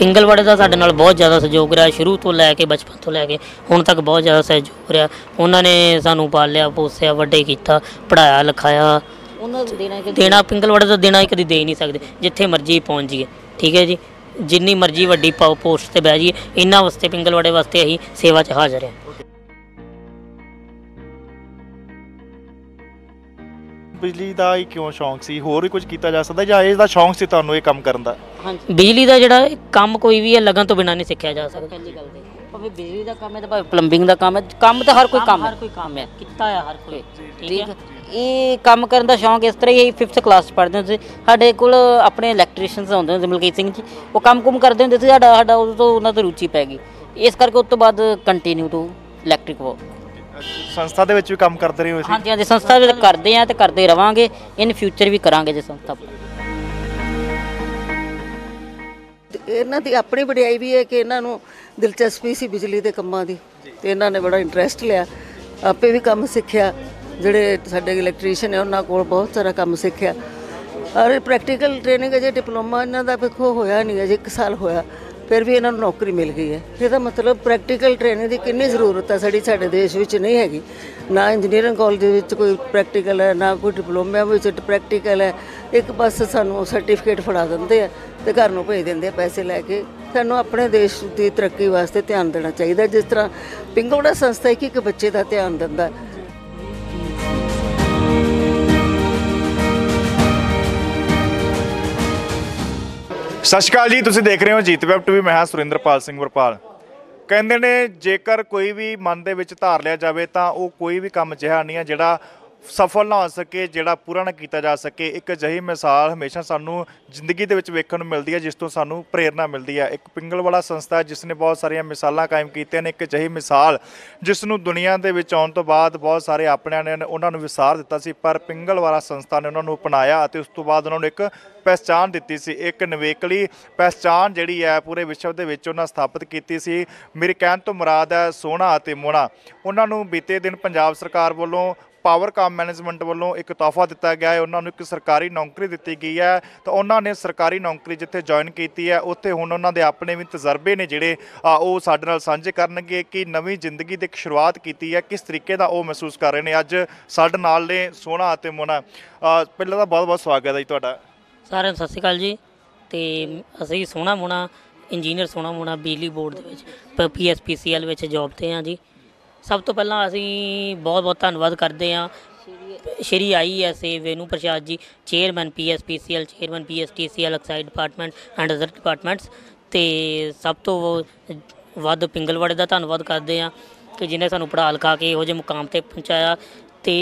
ਪਿੰਗਲਵਾੜੇ ਦਾ ਸਾਡੇ ਨਾਲ ਬਹੁਤ ਜ਼ਿਆਦਾ ਸਹਿਯੋਗ ਰਿਹਾ ਸ਼ੁਰੂ ਤੋਂ ਲੈ ਕੇ ਬਚਪਨ ਤੋਂ ਲੈ ਕੇ ਹੁਣ ਤੱਕ ਬਹੁਤ ਜ਼ਿਆਦਾ ਸਹਿਯੋਗ ਰਿਹਾ। ਉਹਨਾਂ ਨੇ ਸਾਨੂੰ ਪਾਲਿਆ ਪੋਸਿਆ ਵੱਡੇ ਕੀਤਾ ਪੜਾਇਆ ਲਿਖਾਇਆ। ਉਹਨਾਂ ਨੂੰ ਦੇਣਾ ਕਿ ਦੇਣਾ ਪਿੰਗਲਵਾੜੇ ਦਾ ਦੇਣਾ ਹੀ ਕਦੀ ਦੇ ਹੀ ਨਹੀਂ ਸਕਦੇ ਜਿੱਥੇ ਮਰਜ਼ੀ ਪਹੁੰਚ ਜਾਈਏ ਠੀਕ ਹੈ ਜੀ? ਜਿੰਨੀ ਮਰਜ਼ੀ ਵੱਡੀ ਪਾਓ ਪੋਸਟ ਤੇ ਬਹਿ ਜਾਈਏ ਇਹਨਾਂ ਵਾਸਤੇ ਪਿੰਗਲਵਾੜੇ ਵਾਸਤੇ ਅਸੀਂ ਸੇਵਾ 'ਚ ਹਾਜ਼ਰ ਹਾਂ। ਬਿਜਲੀ ਦਾ ਹੀ ਕਿਉਂ ਸ਼ੌਂਕ ਸੀ? ਹੋਰ ਵੀ ਕੁਝ ਕੀਤਾ ਜਾ ਸਕਦਾ ਜਾਂ ਇਸ ਦਾ ਸ਼ੌਂਕ ਸੀ ਤੁਹਾਨੂੰ ਇਹ ਕੰਮ ਕਰਨ ਦਾ? ਹਾਂਜੀ। ਬਿਜਲੀ ਦਾ ਜਿਹੜਾ ਕੰਮ ਕੋਈ ਵੀ ਹੈ ਲਗਨ ਤੋਂ ਬਿਨਾਂ ਨਹੀਂ ਸਿੱਖਿਆ ਜਾ ਸਕਦਾ। ਪਹਿਲੀ ਗੱਲ ਤੇ ਭਾਵੇਂ ਬਿਜਲੀ ਦਾ ਕੰਮ ਹੈ ਤੇ ਭਾਵੇਂ ਪਲੰਬਿੰਗ ਦਾ ਕੰਮ ਹੈ ਕੰਮ ਤਾਂ ਹਰ ਕੋਈ ਕੰਮ ਹੈ। ਹਰ ਕੋਈ ਕੰਮ ਹੈ ਕੀਤਾ ਹੈ ਹਰ ਕੋਈ। ਠੀਕ ਹੈ। ਇਹ ਕੰਮ ਕਰਨ ਦਾ ਸ਼ੌਂਕ ਇਸ ਤਰ੍ਹਾਂ ਹੀ 5th ਕਲਾਸ ਪੜ੍ਹਦੇ ਹੁੰਦੇ ਸੀ। ਸਾਡੇ ਕੋਲ ਆਪਣੇ ਇਲੈਕਟ੍ਰੀਸ਼ੀਅਨਸ ਹੁੰਦੇ ਹੁੰਦੇ ਸੀ ਮਲਕੀਤ ਸਿੰਘ ਜੀ। ਉਹ ਕੰਮ ਕੁਮ ਕਰਦੇ ਹੁੰਦੇ ਸੀ ਸਾਡਾ ਸਾਡਾ ਉਦੋਂ ਤੋਂ ਉਹਨਾਂ ਤੋਂ ਰੁਚੀ ਪੈ ਗਈ। ਇਸ ਕਰਕੇ ਉਸ ਤੋਂ ਬਾਅਦ ਕੰਟੀਨਿਊ ਟੂ ਇਲੈਕਟ੍ਰਿਕ ਵਰਕ ਸੰਸਥਾ ਦੇ ਵਿੱਚ ਵੀ ਕੰਮ ਕਰਦੇ ਰਹੇ ਹੋ ਸੀ? ਹਾਂਜੀ ਹਾਂਜੀ ਸੰਸਥਾ ਵਿੱਚ ਕਰਦੇ ਆ ਤੇ ਕਰਦੇ ਰਵਾਂਗੇ। ਇਨ ਫਿਊਚਰ ਵੀ ਕਰਾਂਗੇ ਜੇ ਸੰਸਥਾ ਇਹਨਾਂ ਦੀ ਆਪਣੀ ਵਡਿਆਈ ਵੀ ਹੈ ਕਿ ਇਹਨਾਂ ਨੂੰ ਦਿਲਚਸਪੀ ਸੀ ਬਿਜਲੀ ਦੇ ਕੰਮਾਂ ਦੀ ਤੇ ਇਹਨਾਂ ਨੇ ਬੜਾ ਇੰਟਰਸਟ ਲਿਆ। ਆਪੇ ਵੀ ਕੰਮ ਸਿੱਖਿਆ। ਜਿਹੜੇ ਸਾਡੇ ਇਲੈਕਟ੍ਰੀਸ਼ੀਅਨ ਹੈ, ਉਹਨਾਂ ਕੋਲ ਬਹੁਤ ਸਾਰਾ ਕੰਮ ਸਿੱਖਿਆ। ਔਰ ਪ੍ਰੈਕਟੀਕਲ ਟ੍ਰੇਨਿੰਗ ਅਜੇ ਡਿਪਲੋਮਾ ਇਹਨਾਂ ਦਾ ਵੇਖੋ ਹੋਇਆ ਨਹੀਂ, ਅਜੇ 1 ਸਾਲ ਹੋਇਆ। ਫਿਰ ਵੀ ਇਹਨਾਂ ਨੂੰ ਨੌਕਰੀ ਮਿਲ ਗਈ ਹੈ। ਇਹਦਾ ਮਤਲਬ ਪ੍ਰੈਕਟੀਕਲ ਟ੍ਰੇਨਿੰਗ ਦੀ ਕਿੰਨੀ ਜ਼ਰੂਰਤ ਹੈ ਸਾਡੀ, ਸਾਡੇ ਦੇਸ਼ ਵਿੱਚ ਨਹੀਂ ਹੈਗੀ। ਨਾ ਇੰਜੀਨੀਅਰਿੰਗ ਕਾਲਜ ਵਿੱਚ ਕੋਈ ਪ੍ਰੈਕਟੀਕਲ ਹੈ, ਨਾ ਕੋਈ ਡਿਪਲੋਮਾ ਵਿੱਚ ਪ੍ਰੈਕਟੀਕਲ ਹੈ। ਇੱਕ ਬਸ ਸਾਨੂੰ ਸਰਟੀਫਿਕੇਟ ਫੜਾ ਦਿੰਦੇ ਆ ਤੇ ਘਰ ਨੂੰ ਭੇਜ ਦਿੰਦੇ ਆ ਪੈਸੇ ਲੈ ਕੇ। ਸਾਨੂੰ ਆਪਣੇ ਦੇਸ਼ ਦੀ ਤਰੱਕੀ ਵਾਸਤੇ ਧਿਆਨ ਦੇਣਾ ਚਾਹੀਦਾ ਜਿਸ ਤਰ੍ਹਾਂ ਪਿੰਗੋੜਾ ਸੰਸਥਾ ਇੱਕ ਇੱਕ ਬੱਚੇ ਦਾ ਧਿਆਨ ਦਿੰਦਾ ਹੈ। ਸਤਿ ਸ਼੍ਰੀ ਅਕਾਲ ਜੀ, ਤੁਸੀਂ ਦੇਖ ਰਹੇ ਹੋ ਜੀਤ ਵੈਬ ਟੀਵੀ, ਮੈਂ ਹਾਂ ਸੁਰਿੰਦਰਪਾਲ ਸਿੰਘ ਵਰਪਾਲ। ਕਹਿੰਦੇ ਨੇ, ਜੇਕਰ ਕੋਈ ਵੀ ਮਨ ਦੇ ਵਿੱਚ ਧਾਰ ਲਿਆ ਜਾਵੇ, ਤਾਂ ਉਹ ਕੋਈ ਵੀ ਕੰਮ ਅਜਿਹਾ ਨਹੀਂ ਹੈ ਜਿਹੜਾ ਸਫਲ ਨਾ ਹੋ ਸਕੇ, ਜਿਹੜਾ ਪੂਰਾ ਨਾ ਕੀਤਾ ਜਾ ਸਕੇ, ਇੱਕ ਅਜਿਹੀ ਮਿਸਾਲ ਹਮੇਸ਼ਾ ਸਾਨੂੰ ਜ਼ਿੰਦਗੀ ਦੇ ਵਿੱਚ ਵੇਖਣ ਨੂੰ ਮਿਲਦੀ ਹੈ, ਜਿਸ ਤੋਂ ਸਾਨੂੰ ਪ੍ਰੇਰਣਾ ਮਿਲਦੀ ਹੈ। ਇੱਕ ਪਿੰਗਲ ਵਾਲਾ ਸੰਸਥਾ ਜਿਸ ਨੇ ਬਹੁਤ ਸਾਰੀਆਂ ਮਿਸਾਲਾਂ ਕਾਇਮ ਕੀਤੀਆਂ ਨੇ, ਇੱਕ ਅਜਿਹੀ ਮਿਸਾਲ ਜਿਸ ਨੂੰ ਦੁਨੀਆ ਦੇ ਵਿੱਚ ਆਉਣ ਤੋਂ ਬਾਅਦ ਬਹੁਤ ਸਾਰੇ ਆਪਣਿਆਂ ਨੇ ਉਹਨਾਂ ਨੂੰ ਵਿਸਾਰ ਦਿੱਤਾ ਸੀ, ਪਰ ਪਿੰਗਲ ਵਾਲਾ ਸੰਸਥਾ ਨੇ ਉਹਨਾਂ ਨੂੰ ਅਪਣਾਇਆ ਅਤੇ ਉਸ ਤੋਂ ਬਾਅਦ ਉਹਨਾਂ ਨੂੰ ਇੱਕ ਪਹਿਚਾਨ ਦਿੱਤੀ ਸੀ। ਇੱਕ ਨਿਵੇਕਲੀ ਪਹਿਚਾਨ ਜਿਹੜੀ ਹੈ, ਪੂਰੇ ਵਿਸ਼ਵ ਦੇ ਵਿੱਚ ਉਹਨਾਂ ਸਥਾਪਿਤ ਕੀਤੀ ਸੀ। ਮੇਰੇ ਕਹਿਣ ਤੋਂ ਮੁਰਾਦ ਹੈ, ਸੋਹਣਾ ਅਤੇ ਮੋਹਣਾ। ਉਹਨਾਂ ਨੂੰ ਬੀਤੇ ਦਿਨ ਪੰਜਾਬ ਸਰਕਾਰ ਵੱਲੋਂ ਪਾਵਰ ਕਾਮ ਮੈਨੇਜਮੈਂਟ ਵੱਲੋਂ ਇੱਕ ਤੋਹਫਾ ਦਿੱਤਾ ਗਿਆ ਹੈ। ਉਹਨਾਂ ਨੂੰ ਇੱਕ ਸਰਕਾਰੀ ਨੌਕਰੀ ਦਿੱਤੀ ਗਈ ਹੈ। ਤਾਂ ਉਹਨਾਂ ਨੇ ਸਰਕਾਰੀ ਨੌਕਰੀ ਜਿੱਥੇ ਜੁਆਇਨ ਕੀਤੀ ਹੈ, ਉੱਥੇ ਹੁਣ ਉਹਨਾਂ ਦੇ ਆਪਣੇ ਵੀ ਤਜਰਬੇ ਨੇ ਜਿਹੜੇ ਉਹ ਸਾਡੇ ਨਾਲ ਸਾਂਝੇ ਕਰਨਗੇ ਕਿ ਨਵੀਂ ਜ਼ਿੰਦਗੀ ਦੀ ਇੱਕ ਸ਼ੁਰੂਆਤ ਕੀਤੀ ਹੈ। ਕਿਸ ਤਰੀਕੇ ਦਾ ਉਹ ਮਹਿਸੂਸ ਕਰ ਰਹੇ ਨੇ? ਅੱਜ ਸਾਡੇ ਨਾਲ ਨੇ ਸੋਹਣਾ ਅਤੇ ਮੋਹਣਾ। ਪਹਿਲਾਂ ਤਾਂ ਬਹੁਤ ਬਹੁਤ ਸਵਾਗਤ ਹੈ ਜੀ ਤੁਹਾਡਾ। ਸਾਰਿਆਂ ਨੂੰ ਸਤਿ ਸ਼੍ਰੀ ਅਕਾਲ ਜੀ। ਤੇ ਅਸੀਂ ਸੋਹਣਾ ਮੋਣਾ ਇੰਜੀਨੀਅਰ ਸੋਹਣਾ ਮੋਣਾ ਬਿਜਲੀ ਬੋਰਡ ਦੇ ਵਿੱਚ ਪੀਐਸਪੀਸੀਐਲ ਵਿੱਚ ਜੌਬ ਤੇ ਹਾਂ ਜੀ। ਸਭ ਤੋਂ ਪਹਿਲਾਂ ਅਸੀਂ ਬਹੁਤ ਬਹੁਤ ਧੰਨਵਾਦ ਕਰਦੇ ਹਾਂ। ਸ਼੍ਰੀ ISA Venu Prasad ji, chairman PSPCL chairman PSTCL excise department and other departments ਤੇ ਸਭ ਤੋਂ ਵੱਧ ਪਿੰਗਲਵਾੜੇ ਦਾ ਧੰਨਵਾਦ ਕਰਦੇ ਹਾਂ ਕਿ ਜਿਨੇ ਸਾਨੂੰ ਪੜ੍ਹਾ ਲਿਖਾ ਕੇ ਇਹੋ ਜਿਹੇ ਮੁਕਾਮ ਤੇ ਪਹੁੰਚਾਇਆ ਤੇ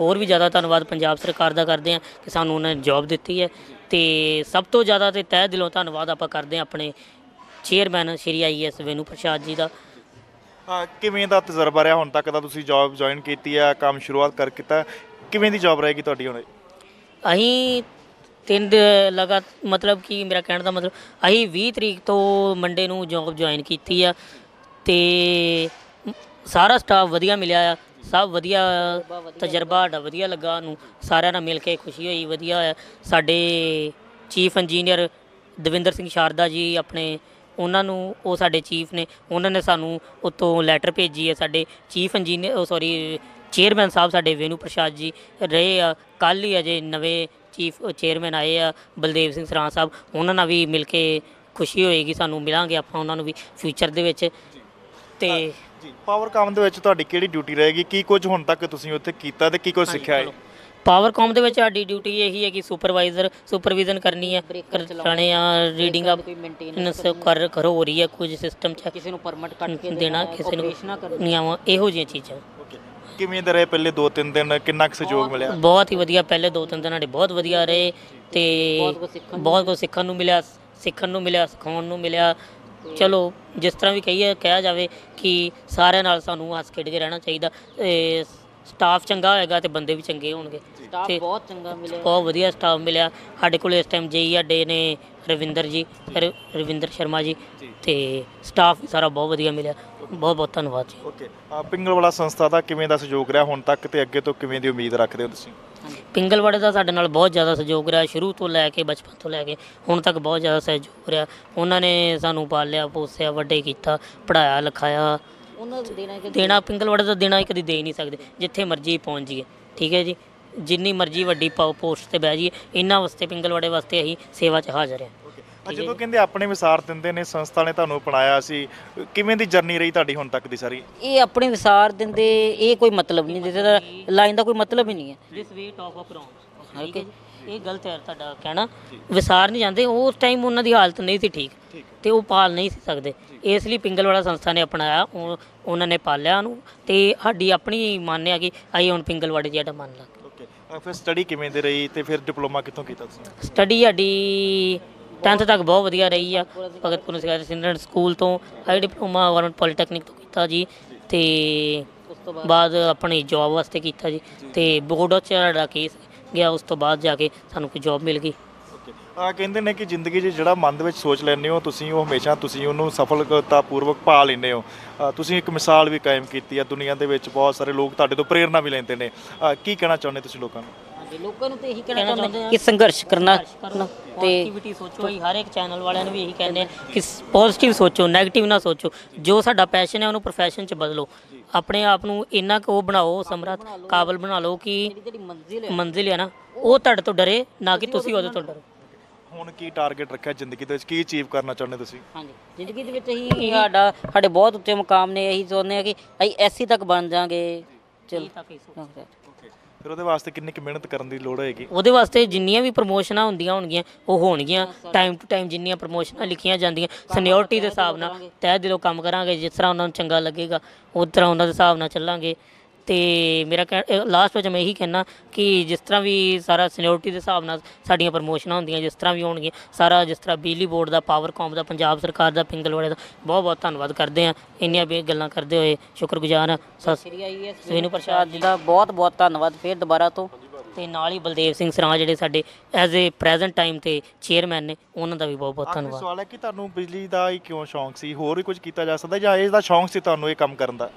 ਹੋਰ ਵੀ ਜ਼ਿਆਦਾ ਧੰਨਵਾਦ ਪੰਜਾਬ ਸਰਕਾਰ ਦਾ ਕਰਦੇ ਹਾਂ ਕਿ ਸਾਨੂੰ ਉਹਨਾਂ ਨੇ ਜੌਬ ਦਿੱਤੀ ਹੈ ਤੇ ਸਭ ਤੋਂ ਜ਼ਿਆਦਾ ਤੇ ਤਹਿ ਦਿਲੋਂ ਧੰਨਵਾਦ ਆਪਾਂ ਕਰਦੇ ਹਾਂ ਆਪਣੇ chairman Shri is Venu Prasad ਜੀ ਦਾ। ਕਿਵੇਂ ਦਾ ਤਜਰਬਾ ਰਿਹਾ ਹੁਣ ਤੱਕ ਦਾ ਤੁਸੀਂ ਜੌਬ ਜੁਆਇਨ ਕੀਤੀ ਆ, ਕੰਮ ਸ਼ੁਰੂਆਤ ਕਰ ਕੀਤਾ? ਕਿਵੇਂ ਦੀ ਜੌਬ ਰਹੇਗੀ ਤੁਹਾਡੀ ਹੁਣ? ਅਸੀਂ ਤਿੰਨ ਲਗਾ, ਮਤਲਬ ਕਿ ਮੇਰਾ ਕਹਿਣ ਦਾ ਮਤਲਬ ਅਸੀਂ 20 ਤਰੀਕ ਤੋਂ ਮੰਡੇ ਨੂੰ ਜੌਬ ਜੁਆਇਨ ਕੀਤੀ ਆ ਤੇ ਸਾਰਾ ਸਟਾਫ ਵਧੀਆ ਮਿਲਿਆ ਆ, ਸਭ ਵਧੀਆ ਤਜਰਬਾ, ਸਾਡਾ ਵਧੀਆ ਲੱਗਾ ਨੂੰ ਸਾਰਿਆਂ ਨਾਲ ਮਿਲ ਕੇ ਖੁਸ਼ੀ ਹੋਈ, ਵਧੀਆ ਹੋਇਆ ਸਾਡੇ ਚੀਫ ਇੰਜੀਨੀਅਰ ਦਵਿੰਦਰ ਸਿੰਘ ਸ਼ਾਰਦਾ ਜੀ ਆਪਣੇ ਉਹਨਾਂ ਨੂੰ ਉਹ ਸਾਡੇ ਚੀਫ ਨੇ ਉਹਨਾਂ ਨੇ ਸਾਨੂੰ ਉਤੋਂ ਲੈਟਰ ਭੇਜੀ ਹੈ ਸਾਡੇ ਚੀਫ ਇੰਜੀਨੀਅਰ ਸੌਰੀ ਚੇਅਰਮੈਨ ਸਾਹਿਬ ਸਾਡੇ ਵੇਨੂ ਪ੍ਰਸਾਦ ਜੀ ਰਹੇ ਆ। ਕੱਲ ਹੀ ਅਜੇ ਨਵੇਂ ਚੀਫ ਚੇਅਰਮੈਨ ਆਏ ਆ ਬਲਦੇਵ ਸਿੰਘ ਸਰਾਂ ਸਾਹਿਬ। ਉਹਨਾਂ ਨਾਲ ਵੀ ਮਿਲ ਕੇ ਖੁਸ਼ੀ ਹੋਏਗੀ ਸਾਨੂੰ ਮਿਲਾਂਗੇ ਆਪਾਂ ਉਹਨਾਂ ਨੂੰ ਵੀ ਫਿਊਚਰ ਦੇ ਵਿੱਚ। ਤੇ ਜੀ ਪਾਵਰ ਕਾਮ ਦੇ ਵਿੱਚ ਤੁਹਾਡੀ ਕਿਹੜੀ ਡਿਊਟੀ ਰਹੇਗੀ? ਕੀ ਕੁਝ ਹੁਣ ਤੱਕ ਤੁਸੀਂ ਉੱਥੇ ਕੀਤਾ ਤੇ ਕੀ ਕੁਝ ਸਿੱਖਿਆ ਹੈ? ਪਾਵਰਕਾਮ ਦੇ ਵਿੱਚ ਸਾਡੀ ਡਿਊਟੀ ਇਹੀ ਹੈ ਕਿ ਸੁਪਰਵਾਈਜ਼ਰ ਸੁਪਰਵਿਜ਼ਨ ਕਰਨੀ ਹੈ ਚਲਾਣੇ ਆ ਰੀਡਿੰਗ ਕੋਈ ਮੇਨਟੇਨੈਂਸ ਕਰ ਕਰੋ ਹੋ ਰਹੀ ਹੈ ਕੁਝ ਸਿਸਟਮ ਚ ਕਿਸੇ ਨੂੰ ਪਰਮਿਟ ਕੱਟ ਕੇ ਦੇਣਾ ਕਿਸੇ ਨੂੰ ਨਿਆਵਾਂ ਇਹੋ ਜਿਹੀਆਂ ਚੀਜ਼ਾਂ। ਓਕੇ ਕਿਵੇਂ ਦੇ ਰਹੇ ਪਹਿਲੇ 2-3 ਦਿਨ? ਕਿੰਨਾ ਕੁ ਸਹਿਯੋਗ ਮਿਲਿਆ? ਬਹੁਤ ਹੀ ਵਧੀਆ ਪਹਿਲੇ ਦੋ ਤਿੰਨ ਦਿਨ ਸਾਡੇ ਬਹੁਤ ਵਧੀਆ ਰਹੇ ਤੇ ਬਹੁਤ ਕੁਛ ਸਿੱਖਣ ਨੂੰ ਬਹੁਤ ਕੁਝ ਸਿੱਖਣ ਨੂੰ ਮਿਲਿਆ ਸਿੱਖਣ ਨੂੰ ਮਿਲਿਆ ਸਿਖਾਉਣ ਨੂੰ ਮਿਲਿਆ। ਚਲੋ ਜਿਸ ਤਰ੍ਹਾਂ ਵੀ ਕਹੀਏ ਕਿਹਾ ਜਾਵੇ ਕਿ ਸਾਰਿਆਂ ਨਾਲ ਸਾਨੂੰ ਹੱਸ ਖੇਡ ਕੇ ਰਹਿਣਾ ਚਾਹੀਦਾ ਇਹ ਸਟਾਫ ਚੰਗਾ ਹੋਏਗਾ ਤੇ ਬੰਦੇ ਵੀ ਚੰਗੇ ਹੋਣਗੇ। ਸਟਾਫ ਤੇ ਬਹੁਤ ਚੰਗਾ ਮਿਲਿਆ। ਬਹੁਤ ਵਧੀਆ ਸਟਾਫ ਮਿਲਿਆ। ਸਾਡੇ ਕੋਲ ਇਸ ਟਾਈਮ ਜੇਈ ਅੱਡੇ ਨੇ ਰਵਿੰਦਰ ਜੀ ਰ- ਰਵਿੰਦਰ ਸ਼ਰਮਾ ਜੀ ਤੇ ਸਟਾਫ ਵੀ ਸਾਰਾ ਬਹੁਤ ਵਧੀਆ ਮਿਲਿਆ। ਬਹੁਤ ਬਹੁਤ ਧੰਨਵਾਦ ਜੀ। ਓਕੇ ਪਿੰਗਲਵਾੜਾ ਸੰਸਥਾ ਦਾ ਕਿਵੇਂ ਦਾ ਸਹਿਯੋਗ ਰਿਹਾ ਹੁਣ ਤੱਕ ਤੇ ਅੱਗੇ ਤੋਂ ਕਿਵੇਂ ਦੀ ਉਮੀਦ ਰੱਖਦੇ ਹੋ ਤੁਸੀਂ? ਪਿੰਗਲਵਾੜੇ ਦਾ ਸਾਡੇ ਨਾਲ ਬਹੁਤ ਜ਼ਿਆਦਾ ਸਹਿਯੋਗ ਰਿਹਾ। ਸ਼ੁਰੂ ਤੋਂ ਲੈ ਕੇ ਬਚਪਨ ਤੋਂ ਲੈ ਕੇ ਹੁਣ ਤੱਕ ਬਹੁਤ ਜ਼ਿਆਦਾ ਸਹਿਯੋਗ ਰਿਹਾ। ਉਹਨਾਂ ਨੇ ਸਾਨੂੰ ਪਾਲਿਆ ਪੋਸਿਆ ਵੱਡੇ ਕੀਤਾ ਪੜਾਇਆ ਲਿਖਾਇਆ। ਉਹਨਾਂ ਨੂੰ ਦੇਣਾ ਕਿ ਦੇਣਾ ਪਿੰਗਲਵਾੜੇ ਦਾ ਦੇਣਾ ਹੀ ਕਦੀ ਦੇ ਹੀ ਨਹੀਂ ਸਕਦੇ ਜਿੱਥੇ ਮਰਜ਼ੀ ਪਹੁੰਚ ਜਾਈਏ ਠੀਕ ਹੈ ਜੀ? ਜਿੰਨੀ ਮਰਜ਼ੀ ਵੱਡੀ ਪਾਓ ਪੋਸਟ ਤੇ ਬਹਿ ਜਾਈਏ ਇਹਨਾਂ ਵਾਸਤੇ ਪਿੰਗਲਵਾੜੇ ਵਾਸਤੇ ਅਸੀਂ ਸੇਵਾ 'ਚ ਹਾਜ਼ਰ ਹਾਂ। ਆ ਜਦੋਂ ਕਹਿੰਦੇ ਆਪਣੇ ਵਿਸਾਰ ਦਿੰਦੇ ਨੇ ਸੰਸਥਾ ਨੇ ਤੁਹਾਨੂੰ ਅਪਣਾਇਆ ਸੀ। ਕਿਵੇਂ ਦੀ ਜਰਨੀ ਰਹੀ ਤੁਹਾਡੀ ਹੁਣ ਤੱਕ ਦੀ ਸਾਰੀ? ਇਹ ਆਪਣੇ ਵਿਸਾਰ ਦਿੰਦੇ ਇਹ ਕੋਈ ਮਤਲਬ ਨਹੀਂ ਜਿਹਦਾ ਲਾਈਨ ਦਾ ਕੋਈ ਮਤਲਬ ਹੀ ਨਹੀਂ ਹੈ। This wait of a wrong ਠੀਕ ਹੈ ਜੀ? ਇਹ ਗਲਤ ਹੈ ਤੁਹਾਡਾ ਕਹਿਣਾ। ਵਿਸਾਰ ਨਹੀਂ ਜਾਂਦੇ ਉਸ ਟਾਈਮ ਉਹਨਾਂ ਦੀ ਹਾਲਤ ਨਹੀਂ ਸੀ ਠੀਕ ਤੇ ਉਹ ਪਾਲ ਨਹੀਂ ਸੀ ਸਕਦੇ। ਇਸ ਲਈ ਪਿੰਗਲਵਾੜਾ ਸੰਸਥਾ ਨੇ ਅਪਣਾਇਆ ਉਹ- ਉਹਨਾਂ ਨੇ ਪਾਲਿਆ ਉਹਨੂੰ ਤੇ ਸਾਡੀ ਆਪਣੀ ਮੰਨਿਆ ਕਿ ਅਸੀਂ ਹੁਣ ਪਿੰਗਲਵਾੜੇ ਜਿਹੜਾ ਮੰਨ ਲਾਂਗੇ ਓਕੇ ਫਿਰ ਸਟੱਡੀ ਕਿਵੇਂ ਦੀ ਰਹੀ ਤੇ ਫਿਰ ਡਿਪਲੋਮਾ ਕਿੱਥੋਂ ਕੀਤਾ ਤੁਸੀਂ? ਸਟੱਡੀ ਸਾਡੀ 10th ਤੱਕ ਬਹੁਤ ਵਧੀਆ ਰਹੀ ਆ ਭਗਤ ਪੁਰਨ ਸਿੰਘ ਰੈਜ਼ੀਡੈਂਟ ਸਕੂਲ ਤੋਂ ਹਾਈ ਡਿਪਲੋਮਾ ਗਵਰਨਮੈਂਟ ਪੋਲੀਟੈਕਨਿਕ ਤੋਂ ਕੀਤਾ ਜੀ ਤੇ ਉਸ ਤੋਂ ਬਾਅਦ ਆਪਣੀ ਜੌਬ ਵਾਸਤੇ ਕੀਤਾ ਜੀ ਤੇ ਬੋਰਡ ਚ ਸਾਡਾ ਕੇਸ ਗਿਆ ਉਸ ਤੋਂ ਬਾਅਦ ਜਾ ਕੇ ਸਾਨੂੰ ਕੋਈ ਜੌਬ ਮਿਲ ਗਈ। ਆ ਕਹਿੰਦੇ ਨੇ ਕਿ ਜ਼ਿੰਦਗੀ 'ਚ ਜਿਹੜਾ ਮਨ ਦੇ ਵਿੱਚ ਸੋਚ ਲੈਂਦੇ ਹੋ ਤੁਸੀਂ ਉਹ ਹਮੇਸ਼ਾ ਤੁਸੀਂ ਉਹਨੂੰ ਸਫਲਤਾ ਪੂਰਵਕ ਪਾ ਲੈਂਦੇ ਹੋ। ਅ, ਤੁਸੀਂ ਇੱਕ ਮਿਸਾਲ ਵੀ ਕਾਇਮ ਕੀਤੀ ਆ ਦੁਨੀਆ ਦੇ ਵਿੱਚ ਬਹੁਤ ਸਾਰੇ ਲੋਕ ਤੁਹਾਡੇ ਤੋਂ ਪ੍ਰੇਰਣਾ ਵੀ ਲੈਂਦੇ ਨੇ। ਅ, ਕੀ ਕਹਿਣਾ ਚਾਹੁੰਦੇ ਤੁਸੀਂ ਲੋਕਾਂ ਨੂੰ? ਹਾਂਜੀ ਲੋਕਾਂ ਨੂੰ ਤੇ ਇਹੀ ਕਹਿਣਾ ਚਾਹੁੰਦੇ ਹਾਂ ਕਿ ਸੰਘਰਸ਼ ਕਰਨਾ ਤੇ ਪੋਜ਼ਿਟਿਵਿਟੀ ਸੋਚੋ ਅਸੀਂ ਹਰ ਇੱਕ ਚੈਨਲ ਵਾਲਿਆਂ ਨੂੰ ਵੀ ਇਹੀ ਕਹਿੰਦੇ ਆ ਕਿ ਪੋਜ਼ਿਟਿਵ ਸੋਚੋ 네ਗੇਟਿਵ ਨਾ ਸੋਚੋ। ਜੋ ਸਾਡਾ ਪੈਸ਼ਨ ਹੈ ਉਹਨੂੰ ਪ੍ਰੋਫੈਸ਼ਨ 'ਚ ਬਦਲੋ। ਆਪਣੇ ਆਪ ਨੂੰ ਇੰਨਾ ਕੁ ਉਹ ਬਣਾਓ ਸਮਰੱਥ ਕਾਬਲ ਬਣਾ ਲਓ ਕਿ ਜਿਹੜੀ ਮੰਜ਼ਿਲ ਹੈ। ਮੰਜ਼ਿਲ ਹੈ ਨਾ ਉਹ ਤੁਹਾਡੇ ਤੋਂ ਡਰੇ ਨਾ ਕਿ ਤੁਸੀਂ ਉਹਦੇ ਤੋਂ ਡਰੋ। ਹੁਣ ਕੀ ਟਾਰਗੇਟ ਰੱਖਿਆ ਜ਼ਿੰਦਗੀ ਦੇ ਵਿੱਚ? ਕੀ ਅਚੀਵ ਕਰਨਾ ਚਾਹੁੰਦੇ ਤੁਸੀਂ? ਹਾਂਜੀ ਜ਼ਿੰਦਗੀ ਦੇ ਵਿੱਚ ਅਸੀਂ ਸਾਡਾ ਸਾਡੇ ਬਹੁਤ ਉੱਚੇ ਮੁਕਾਮ ਨੇ ਅਸੀਂ ਚਾਹੁੰਦੇ ਹਾਂ ਕਿ ਅਸੀਂ ਐਸੀ ਤੱਕ ਬਣ ਜਾਾਂਗੇ। ਚਲ। ਤੱਕ ਹੀ ਸੋਚੋ। ਫਿਰ ਉਹਦੇ ਵਾਸਤੇ ਕਿੰਨੀ ਕੁ ਮਿਹਨਤ ਕਰਨ ਦੀ ਲੋੜ ਹੋਏਗੀ? ਉਹਦੇ ਵਾਸਤੇ ਜਿੰਨੀਆਂ ਵੀ ਪ੍ਰਮੋਸ਼ਨਾਂ ਹੁੰਦੀਆਂ ਹੋਣਗੀਆਂ, ਉਹ ਹੋਣਗੀਆਂ। ਟਾਈਮ ਟੂ ਟਾਈਮ ਜਿੰਨੀਆਂ ਪ੍ਰਮੋਸ਼ਨਾਂ ਲਿਖੀਆਂ ਜਾਂਦੀਆਂ ਸੀਨੀਅਰਟੀ ਦੇ ਹਿਸਾਬ ਨਾਲ ਤਹਿ ਦਿਲੋਂ ਕੰਮ ਕਰਾਂਗੇ, ਜਿਸ ਤਰ੍ਹਾਂ ਉਹਨਾਂ ਨੂੰ ਚੰਗਾ ਲੱਗੇਗਾ, ਉਸ ਤਰ੍ਹਾਂ ਉਹਨਾਂ ਦੇ ਹਿਸਾਬ ਨਾਲ ਚੱਲਾਂਗੇ। ਤੇ ਮੇਰਾ ਲਾਸਟ ਵਿੱਚ ਮੈਂ ਇਹੀ ਕਹਿਣਾ ਕਿ ਜਿਸ ਤਰ੍ਹਾਂ ਵੀ ਸਾਰਾ ਸੀਨੀਅਰਟੀ ਦੇ ਹਿਸਾਬ ਨਾਲ ਸਾਡੀਆਂ ਪ੍ਰਮੋਸ਼ਨਾਂ ਹੁੰਦੀਆਂ, ਜਿਸ ਤਰ੍ਹਾਂ ਵੀ ਹੋਣਗੀਆਂ, ਸਾਰਾ ਜਿਸ ਤਰ੍ਹਾਂ ਬਿਜਲੀ ਬੋਰਡ ਦਾ ਪਾਵਰਕਾਮ ਦਾ, ਪੰਜਾਬ ਸਰਕਾਰ ਦਾ, ਪਿੰਗਲਵਾੜੇ ਦਾ, ਬਹੁਤ ਬਹੁਤ ਧੰਨਵਾਦ ਕਰਦੇ ਹਾਂ। ਇੰਨੀਆਂ ਵੀ ਗੱਲਾਂ ਕਰਦੇ ਹੋਏ ਸ਼ੁਕਰਗੁਜ਼ਾਰ ਹਾਂ। ਸਤਿ ਸ੍ਰੀ ਆਈਐਸ ਸਵੇਨੂ ਪ੍ਰਸ਼ਾਦ ਜੀ ਦਾ ਬਹੁਤ ਬਹੁਤ ਧੰਨਵਾਦ ਫੇਰ ਦੁਬਾਰਾ ਤੋਂ। ਤੇ ਨਾਲ ਹੀ ਬਲਦੇਵ ਸਿੰਘ ਸਰਾਂ ਜਿਹੜੇ ਸਾਡੇ ਐਜ਼ ਏ ਪ੍ਰੈਜ਼ੈਂਟ ਟਾਈਮ ਤੇ ਚੇਅਰਮੈਨ ਨੇ ਉਹਨਾਂ ਦਾ ਵੀ ਬਹੁਤ ਬਹੁਤ ਆਖਰੀ ਧੰਨਵਾਦ। ਸਵਾਲ ਹੈ ਕਿ ਤੁਹਾਨੂੰ ਬਿਜਲੀ ਦਾ ਹੀ ਕਿਉਂ ਸ਼ੌਂਕ ਸੀ? ਹੋਰ ਵੀ ਕੁਝ ਕੀਤਾ ਜਾ ਸਕਦਾ ਜਾਂ ਇਸ ਦਾ ਸ਼ੌਂਕ ਸੀ ਤੁਹਾਨੂੰ ਇਹ ਕੰਮ ਕਰਨ ਦਾ?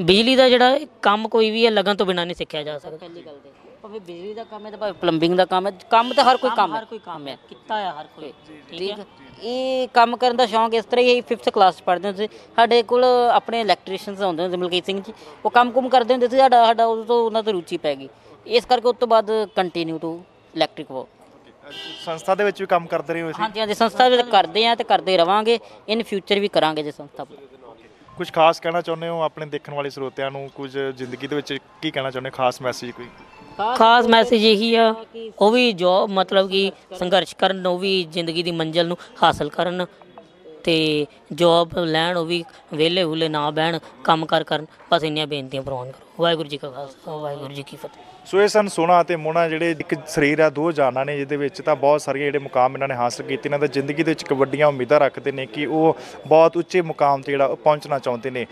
ਬਿਜਲੀ ਦਾ ਜਿਹੜਾ ਕੰਮ ਕੋਈ ਵੀ ਹੈ ਲਗਨ ਤੋਂ ਬਿਨਾਂ ਨਹੀਂ ਸਿੱਖਿਆ ਜਾ ਸਕਦਾ। ਪਹਿਲੀ ਗੱਲ ਤੇ। ਭਾਵੇਂ ਬਿਜਲੀ ਦਾ ਕੰਮ ਹੈ ਤੇ ਭਾਵੇਂ ਪਲੰਬਿੰਗ ਦਾ ਕੰਮ ਹੈ ਕੰਮ ਤਾਂ ਹਰ ਕੋਈ ਕੰਮ ਹੈ। ਹਰ ਕੋਈ ਕੰਮ ਹੈ। ਕੀਤਾ ਹੈ ਹਰ ਕੋਈ। ਠੀਕ ਹੈ? ਇਹ ਕੰਮ ਕਰਨ ਦਾ ਸ਼ੌਂਕ ਇਸ ਤਰ੍ਹਾਂ ਹੀ 5th ਕਲਾਸ ਪੜ੍ਹਦੇ ਹੁੰਦੇ ਸੀ। ਸਾਡੇ ਕੋਲ ਆਪਣੇ ਇਲੈਕਟ੍ਰੀਸ਼ੀਅਨਸ ਹੁੰਦੇ ਹੁੰਦੇ ਮਲਕੀਤ ਸਿੰਘ ਜੀ। ਉਹ ਕੰਮ ਕੁਮ ਕਰਦੇ ਹੁੰਦੇ ਸੀ ਸਾਡਾ ਸਾਡਾ ਉਦੋਂ ਤੋਂ ਉਹਨਾਂ ਤੋਂ ਰੁਚੀ ਪੈ ਗਈ। ਇਸ ਕਰਕੇ ਉਸ ਤੋਂ ਬਾਅਦ ਕੰਟੀਨਿਊ ਟੂ ਇਲੈਕਟ੍ਰਿਕ ਵਰਕ ਸੰਸਥਾ ਦੇ ਵਿੱਚ ਵੀ ਕੰਮ ਕਰਦੇ ਰਹੇ ਹੋ ਹਾਂਜੀ ਹਾਂਜੀ ਸੰਸਥਾ ਵਿੱਚ ਕਰਦੇ ਆ ਤੇ ਕਰਦੇ ਰਵਾਂਗੇ। ਇਨ ਫਿਊਚਰ ਵੀ ਕਰਾਂਗੇ ਜੇ ਸੰਸਥਾ ਕੁਝ ਖਾਸ ਕਹਿਣਾ ਚਾਹੁੰਦੇ ਹੋ ਆਪਣੇ ਦੇਖਣ ਵਾਲੇ ਸਰੋਤਿਆਂ ਨੂੰ? ਕੁਝ ਜ਼ਿੰਦਗੀ ਦੇ ਵਿੱਚ ਕੀ ਕਹਿਣਾ ਚਾਹੁੰਦੇ ਹੋ? ਖਾਸ ਮੈਸੇਜ ਕੋਈ? ਖਾਸ ਮੈਸੇਜ ਇਹੀ ਆ ਉਹ ਵੀ ਜੋ ਮਤਲਬ ਕਿ ਸੰਘਰਸ਼ ਕਰਨ ਉਹ ਵੀ ਜ਼ਿੰਦਗੀ ਦੀ ਮੰਜ਼ਿਲ ਨੂੰ ਹਾਸਲ ਕਰਨ ਤੇ ਜੋਬ ਲੈਣ ਉਹ ਵੀ ਵਿਹਲੇ ਹੁਲੇ ਨਾ ਬਹਿਣ ਕੰਮ ਕਰ ਕਰਨ। ਬਸ ਇੰਨੀਆਂ ਬੇਨਤੀਆਂ ਪ੍ਰਵਾਨ ਕਰੋ। ਵਾਹਿਗੁਰੂ ਜੀ ਕਾ ਖਾਲਸਾ ਵਾਹਿਗੁਰੂ ਜੀ ਕੀ ਫਤਿਹ। ਸੋ ਇਹ ਸਨ ਸੋਨਾ ਅਤੇ ਮੋਨਾ ਜਿਹੜੇ ਇੱਕ ਸਰੀਰ ਆ, ਦੋ ਜਾਨਾਂ ਨੇ ਜਿਹਦੇ ਵਿੱਚ ਤਾਂ ਬਹੁਤ ਸਾਰੀਆਂ ਜਿਹੜੇ ਮੁਕਾਮ ਇਹਨਾਂ ਨੇ ਹਾਸਲ ਕੀਤੇ। ਇਹਨਾਂ ਦਾ ਜ਼ਿੰਦਗੀ ਦੇ ਵਿੱਚ ਇੱਕ ਵੱਡੀਆਂ ਉਮੀਦਾਂ ਰੱਖਦੇ ਨੇ ਕਿ ਉਹ ਬਹੁਤ ਉੱਚੇ ਮੁਕਾਮ ਤੇ ਜਿਹੜਾ ਉਹ ਪਹੁੰਚਣਾ ਚਾਹੁੰਦੇ ਨੇ।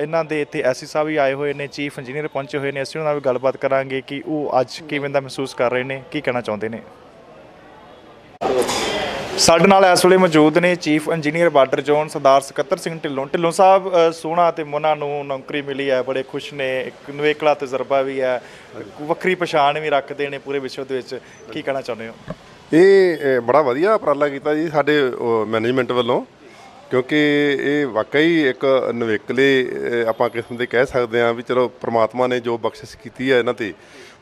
ਇਹਨਾਂ ਦੇ ਇੱਥੇ ਐਸੀ ਸਾਹਿਬ ਵੀ ਆਏ ਹੋਏ ਨੇ, ਚੀਫ ਇੰਜੀਨੀਅਰ ਪਹੁੰਚੇ ਹੋਏ ਨੇ। ਅਸੀਂ ਉਹਨਾਂ ਨਾਲ ਵੀ ਗੱਲਬਾਤ ਕਰਾਂਗੇ ਕਿ ਉਹ ਅੱਜ ਕਿਵੇਂ ਦਾ ਮਹਿਸੂਸ ਕਰ ਰਹੇ ਨੇ, ਕੀ ਕਹਿਣਾ ਚਾਹੁੰਦੇ ਨੇ? ਸਾਡੇ ਨਾਲ ਇਸ ਵੇਲੇ ਮੌਜੂਦ ਨੇ chief engineer border zone Sardar Sakattar Singh Dhillon. Dhillon ਸਾਹਿਬ ਸੋਹਣਾ ਤੇ ਮੋਨਾ ਨੂੰ ਨੌਕਰੀ ਮਿਲੀ ਹੈ, ਬੜੇ ਖੁਸ਼ ਨੇ, ਇੱਕ ਨਵੇਕਲਾ ਤਜਰਬਾ ਵੀ ਹੈ, ਵੱਖਰੀ ਪਛਾਣ ਵੀ ਰੱਖਦੇ ਨੇ ਪੂਰੇ ਵਿਸ਼ਵ ਦੇ ਵਿੱਚ। ਕੀ ਕਹਿਣਾ ਚਾਹੁੰਦੇ ਹੋ? ਇਹ ਬੜਾ ਵਧੀਆ ਉਪਰਾਲਾ ਕੀਤਾ ਜੀ ਸਾਡੇ ਮੈਨੇਜਮੈਂਟ ਵੱਲੋਂ, ਕਿਉਂਕਿ ਇਹ ਵਾਕਈ ਇੱਕ ਨਵੇਕਲੇ ਆਪਾਂ ਕਿਸਮ ਦੇ ਕਹਿ ਸਕਦੇ ਹਾਂ ਵੀ ਚਲੋ ਪ੍ਰਮਾਤਮਾ ਨੇ ਜੋ ਬਖਸ਼ਿਸ਼ ਕੀਤੀ ਹੈ ਇਹਨਾਂ ਤੇ।